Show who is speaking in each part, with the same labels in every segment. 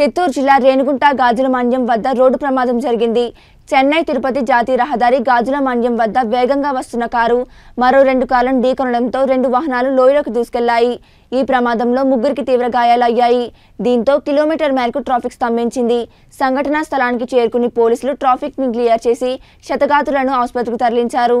Speaker 1: చిత్తూరు జిల్లా రేణుగుంట గాజుల మాండ్యం వద్ద రోడ్డు ప్రమాదం జరిగింది. చెన్నై తిరుపతి జాతీయ రహదారి గాజుల మాండ్యం వద్ద వేగంగా వస్తున్న కారు మరో రెండు కార్లను ఢీకొనడంతో రెండు వాహనాలు లోయలోకి దూసుకెళ్ళాయి. ఈ ప్రమాదంలో ముగ్గురికి తీవ్ర గాయాలయ్యాయి. దీంతో కిలోమీటర్ మేరకు ట్రాఫిక్ స్తంభించింది. సంఘటనా స్థలానికి చేరుకుని పోలీసులు ట్రాఫిక్ని క్లియర్ చేసి శతగాతులను ఆసుపత్రికి తరలించారు.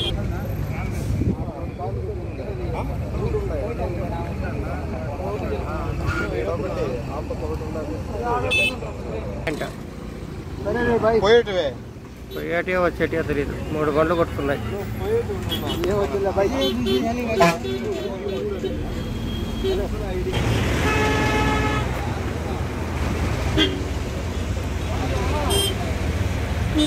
Speaker 2: పోయేటివో?
Speaker 3: వచ్చేటివో తెలియదు మూడు గంటలు కొట్టుకున్నాయి.
Speaker 2: ఏ